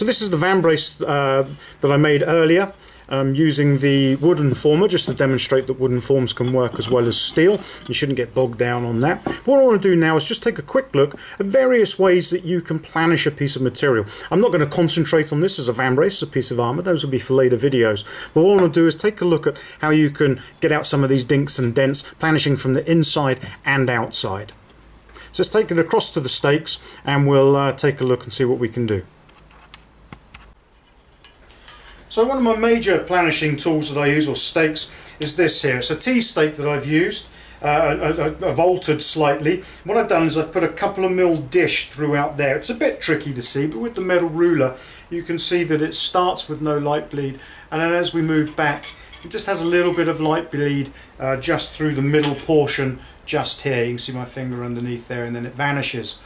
So this is the vambrace uh, that I made earlier um, using the wooden former just to demonstrate that wooden forms can work as well as steel. You shouldn't get bogged down on that. What I want to do now is just take a quick look at various ways that you can planish a piece of material. I'm not going to concentrate on this as a vambrace, a piece of armour, those will be for later videos. But what I want to do is take a look at how you can get out some of these dinks and dents, planishing from the inside and outside. So let's take it across to the stakes and we'll uh, take a look and see what we can do. So one of my major planishing tools that I use, or stakes, is this here. It's a T-stake that I've used. Uh, I've altered slightly. What I've done is I've put a couple of mil dish throughout there. It's a bit tricky to see, but with the metal ruler you can see that it starts with no light bleed and then as we move back it just has a little bit of light bleed uh, just through the middle portion just here. You can see my finger underneath there and then it vanishes.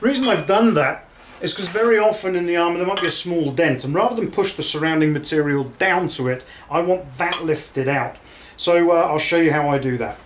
The reason I've done that is because very often in the armour there might be a small dent and rather than push the surrounding material down to it I want that lifted out. So uh, I'll show you how I do that.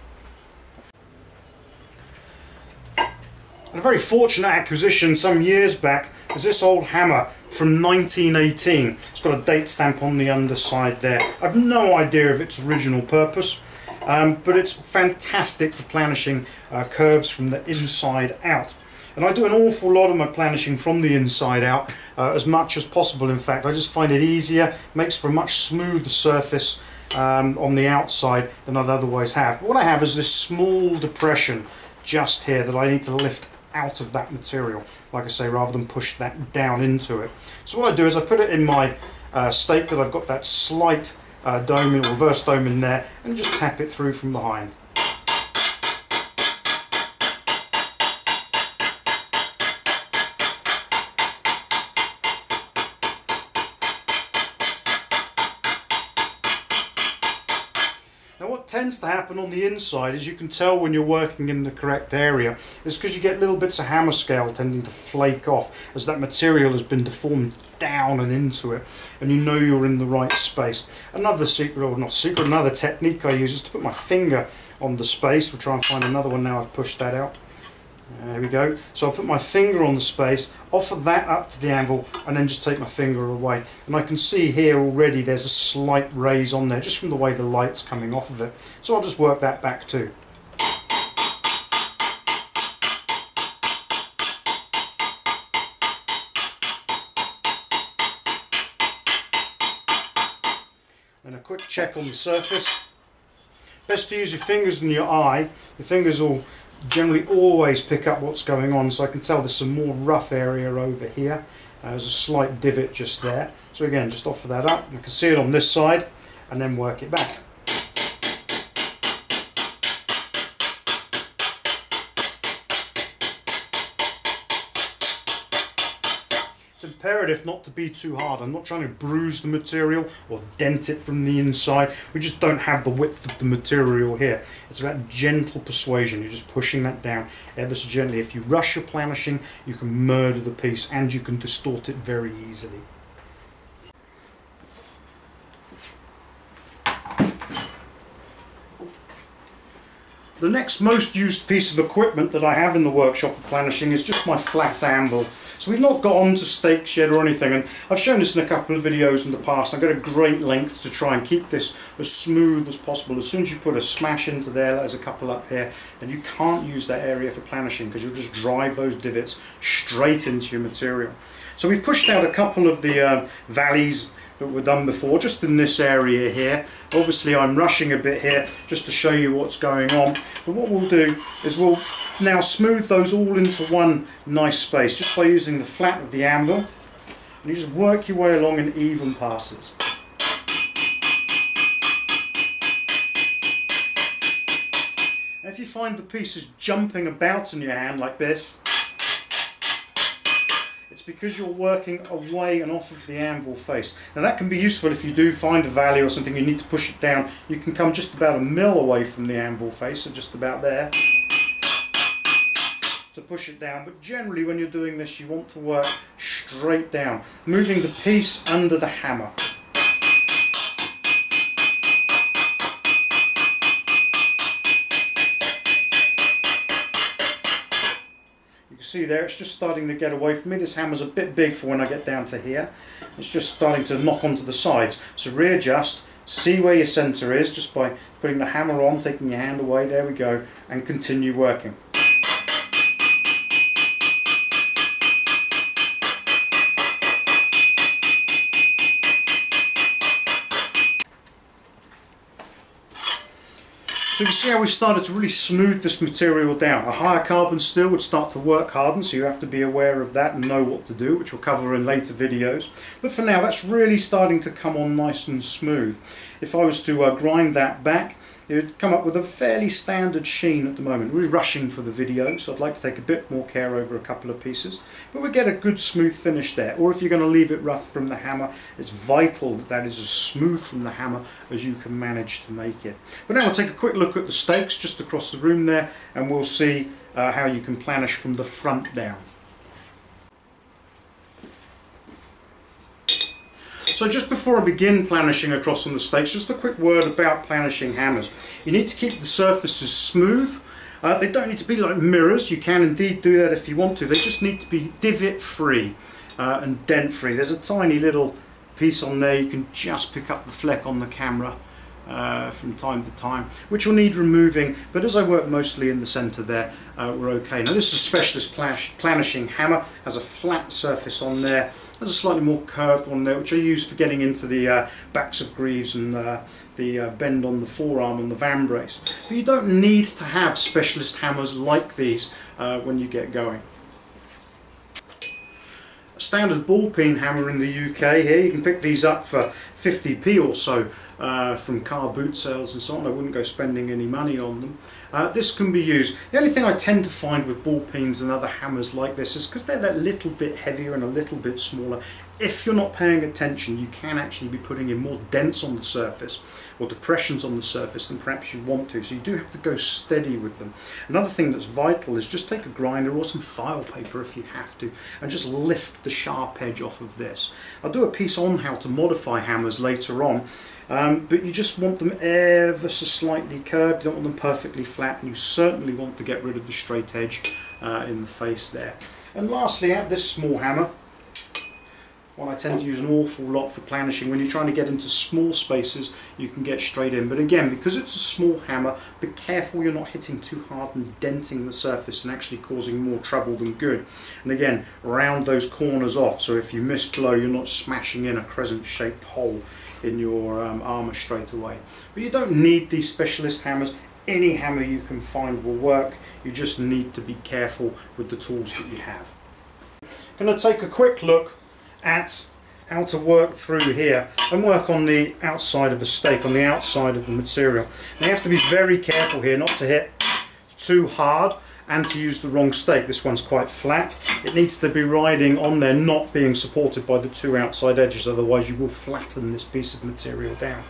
And a very fortunate acquisition some years back is this old hammer from 1918 it's got a date stamp on the underside there. I've no idea of its original purpose um, but it's fantastic for planishing uh, curves from the inside out and I do an awful lot of my planishing from the inside out, uh, as much as possible in fact. I just find it easier, makes for a much smoother surface um, on the outside than I'd otherwise have. But what I have is this small depression just here that I need to lift out of that material, like I say, rather than push that down into it. So what I do is I put it in my uh, stake that I've got that slight uh, dome, reverse dome in there, and just tap it through from behind. Tends to happen on the inside is you can tell when you're working in the correct area is because you get little bits of hammer scale tending to flake off as that material has been deformed down and into it and you know you're in the right space. Another secret, or not secret, another technique I use is to put my finger on the space. We'll try and find another one now I've pushed that out. There we go. So I'll put my finger on the space, offer that up to the anvil, and then just take my finger away. And I can see here already there's a slight raise on there, just from the way the light's coming off of it. So I'll just work that back too. And a quick check on the surface. Best to use your fingers and your eye. Your fingers will generally always pick up what's going on so I can tell there's some more rough area over here. Uh, there's a slight divot just there. So again just offer that up. You can see it on this side and then work it back imperative not to be too hard. I'm not trying to bruise the material or dent it from the inside. We just don't have the width of the material here. It's about gentle persuasion. You're just pushing that down ever so gently. If you rush your planishing, you can murder the piece and you can distort it very easily. The next most used piece of equipment that I have in the workshop for planishing is just my flat anvil. So we've not got onto stake shed or anything and I've shown this in a couple of videos in the past. I've got a great length to try and keep this as smooth as possible. As soon as you put a smash into there, there's a couple up here, and you can't use that area for planishing because you'll just drive those divots straight into your material. So we've pushed out a couple of the uh, valleys that were done before just in this area here obviously I'm rushing a bit here just to show you what's going on. But what we'll do is we'll now smooth those all into one nice space just by using the flat of the anvil. And you just work your way along in even passes. If you find the pieces jumping about in your hand like this because you're working away and off of the anvil face. Now that can be useful if you do find a valley or something you need to push it down. You can come just about a mil away from the anvil face, so just about there to push it down. But generally when you're doing this you want to work straight down, moving the piece under the hammer. See there, it's just starting to get away from me. This hammer's a bit big for when I get down to here. It's just starting to knock onto the sides. So readjust, see where your centre is just by putting the hammer on, taking your hand away, there we go, and continue working. So you see how we started to really smooth this material down. A higher carbon steel would start to work harden, so you have to be aware of that and know what to do, which we'll cover in later videos. But for now, that's really starting to come on nice and smooth. If I was to uh, grind that back, it would come up with a fairly standard sheen at the moment. We're rushing for the video, so I'd like to take a bit more care over a couple of pieces. But we get a good smooth finish there. Or if you're going to leave it rough from the hammer, it's vital that that is as smooth from the hammer as you can manage to make it. But now we'll take a quick look at the stakes just across the room there, and we'll see uh, how you can planish from the front down. So just before I begin planishing across on the stakes, just a quick word about planishing hammers. You need to keep the surfaces smooth. Uh, they don't need to be like mirrors. You can indeed do that if you want to. They just need to be divot free uh, and dent free. There's a tiny little piece on there. You can just pick up the fleck on the camera. Uh, from time to time, which will need removing, but as I work mostly in the centre there, uh, we're okay. Now this is a specialist planishing hammer, has a flat surface on there, there's a slightly more curved one there, which I use for getting into the uh, backs of greaves and uh, the uh, bend on the forearm on the vambrace. But you don't need to have specialist hammers like these uh, when you get going. A standard ball peen hammer in the UK here, you can pick these up for 50p or so uh, from car boot sales and so on. I wouldn't go spending any money on them. Uh, this can be used. The only thing I tend to find with ball peens and other hammers like this is because they're that little bit heavier and a little bit smaller. If you're not paying attention, you can actually be putting in more dents on the surface or depressions on the surface than perhaps you want to. So you do have to go steady with them. Another thing that's vital is just take a grinder or some file paper if you have to and just lift the sharp edge off of this. I'll do a piece on how to modify hammers later on um, but you just want them ever so slightly curved, you don't want them perfectly flat, and you certainly want to get rid of the straight edge uh, in the face there. And lastly, I have this small hammer, one I tend to use an awful lot for planishing. When you're trying to get into small spaces, you can get straight in. But again, because it's a small hammer, be careful you're not hitting too hard and denting the surface and actually causing more trouble than good. And again, round those corners off, so if you miss blow, you're not smashing in a crescent-shaped hole in your um, armour straight away. But you don't need these specialist hammers. Any hammer you can find will work. You just need to be careful with the tools that you have. Going to take a quick look at how to work through here and work on the outside of the stake, on the outside of the material. You have to be very careful here not to hit too hard and to use the wrong stake. This one's quite flat. It needs to be riding on there, not being supported by the two outside edges, otherwise you will flatten this piece of material down.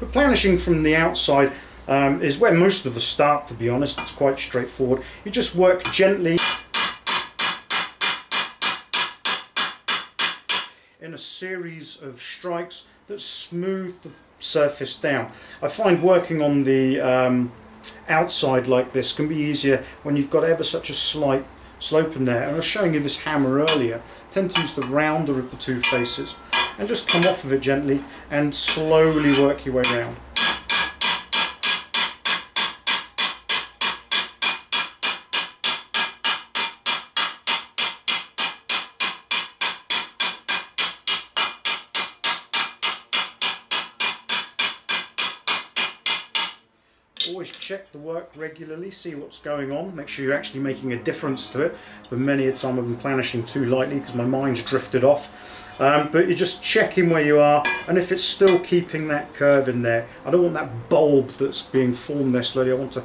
But planishing from the outside um, is where most of us start, to be honest. It's quite straightforward. You just work gently in a series of strikes that smooth the surface down. I find working on the um, outside like this can be easier when you've got ever such a slight slope in there. And I was showing you this hammer earlier. I tend to use the rounder of the two faces and just come off of it gently and slowly work your way around. Always check the work regularly, see what's going on, make sure you're actually making a difference to it. It's been many a time I've been planishing too lightly because my mind's drifted off. Um, but you're just checking where you are and if it's still keeping that curve in there. I don't want that bulb that's being formed there slowly, I want to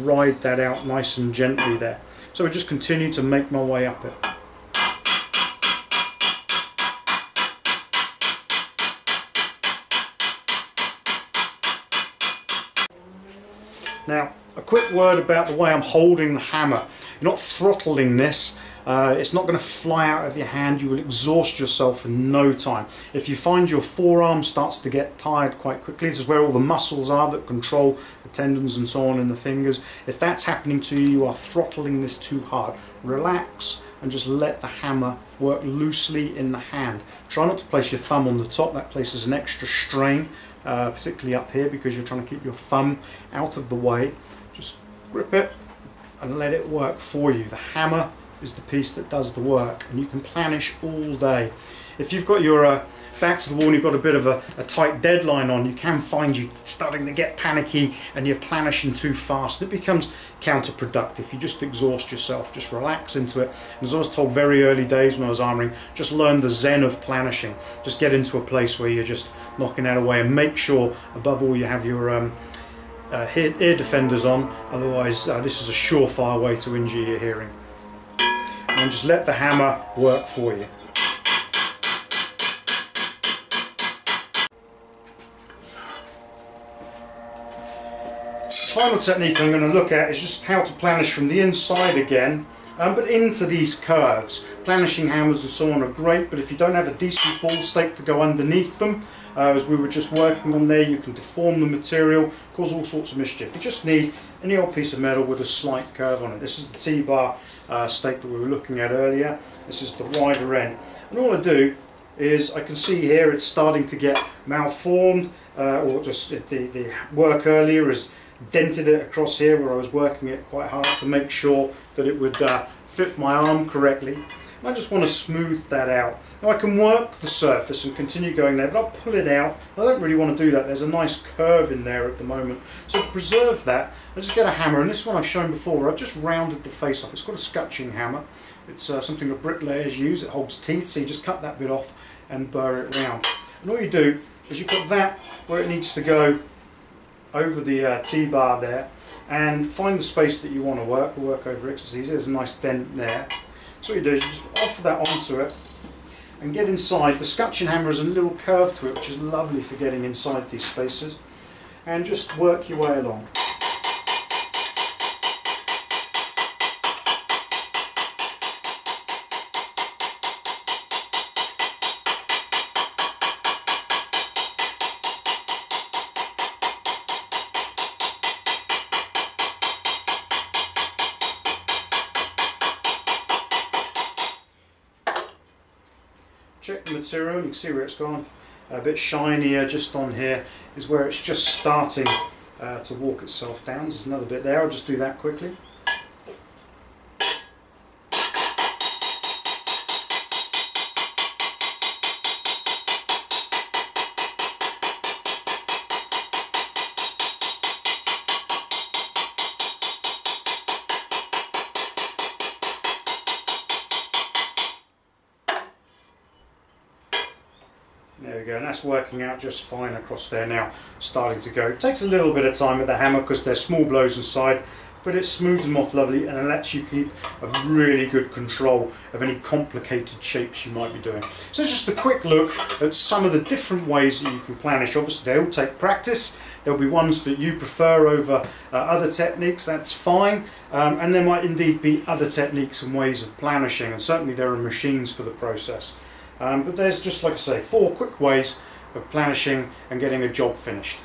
ride that out nice and gently there. So I just continue to make my way up it. Now, a quick word about the way I'm holding the hammer. You're not throttling this, Uh, it's not going to fly out of your hand. You will exhaust yourself in no time. If you find your forearm starts to get tired quite quickly, this is where all the muscles are that control the tendons and so on in the fingers. If that's happening to you, you are throttling this too hard. Relax and just let the hammer work loosely in the hand. Try not to place your thumb on the top, that places an extra strain, uh, particularly up here because you're trying to keep your thumb out of the way. Just grip it and let it work for you. The hammer is the piece that does the work and you can planish all day. If you've got your uh, back to the wall and you've got a bit of a, a, tight deadline on, you can find you starting to get panicky and you're planishing too fast. It becomes counterproductive. You just exhaust yourself, just relax into it. And as I was told very early days when I was armoring, just learn the zen of planishing. Just get into a place where you're just knocking that away and make sure above all you have your um, uh, ear, ear, defenders on, otherwise uh, this is a surefire way to injure your hearing. And just let the hammer work for you. Final technique I'm going to look at is just how to planish from the inside again um, but into these curves. Planishing hammers and so on are great but if you don't have a decent ball stake to go underneath them uh, as we were just working on there you can deform the material cause all sorts of mischief. You just need any old piece of metal with a slight curve on it. This is the T-bar uh, stake that we were looking at earlier. This is the wider end and all I do is I can see here it's starting to get malformed uh, or just the, the work earlier is dented it across here where I was working it quite hard to make sure that it would uh, fit my arm correctly. I just want to smooth that out. Now I can work the surface and continue going there, but I'll pull it out. I don't really want to do that. There's a nice curve in there at the moment. So to preserve that, I just get a hammer, and this one I've shown before. I've just rounded the face off. It's called a scutching hammer. It's uh, something that bricklayers use. It holds teeth, so you just cut that bit off and burr it round. And all you do is you put that where it needs to go over the uh, T-bar there and find the space that you want to work. We'll work over it there's a nice dent there. So what you do is you just offer that onto it and get inside. The scutching hammer has a little curve to it which is lovely for getting inside these spaces and just work your way along. Check the material, you can see where it's gone a bit shinier just on here is where it's just starting uh, to walk itself down. There's another bit there, I'll just do that quickly. There we go, and that's working out just fine across there now, starting to go. It takes a little bit of time with the hammer because they're small blows inside, but it smooths them off lovely and it lets you keep a really good control of any complicated shapes you might be doing. So it's just a quick look at some of the different ways that you can planish. Obviously they all take practice. There'll be ones that you prefer over uh, other techniques, that's fine. Um, and there might indeed be other techniques and ways of planishing and certainly there are machines for the process. Um, but there's just, like I say, four quick ways of planishing and getting a job finished.